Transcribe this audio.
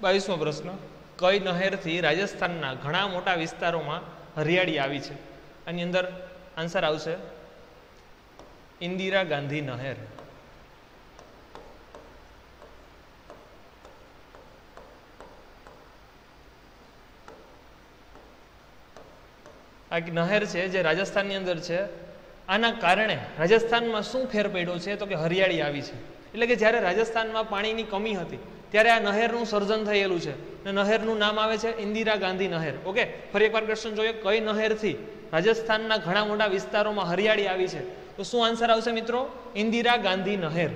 બાવીસમો પ્રશ્ન, કઈ નહેરથી રાજસ્થાનના ઘણા મોટા વિસ્તારોમાં હરિયાળી આવી છે? આની અંદર આન્સર આવશે, ઇન્દિરા ગાંધી નહેર. આ નહેર છે જે રાજસ્થાનની અંદર છે. આના કારણે રાજસ્થાનમાં શું ફેર પડ્યો છે તો કે હરિયાળી આવી છે. એટલે કે જ્યારે રાજસ્થાનમાં પાણીની કમી હતી, ત્યારે આ નહેરનું સર્જન થયેલું છે. અને નહેરનું નામ આવે છે ઇન્દિરા ગાંધી નહેર. ઓકે? ફરી એકવાર ક્વેશ્ચન જોઈએ, કઈ નહેરથી રાજસ્થાનના ઘણા મોટા વિસ્તારોમાં હરિયાળી આવી છે? તો શું આન્સર આવશે મિત્રો? ઇન્દિરા ગાંધી નહેર.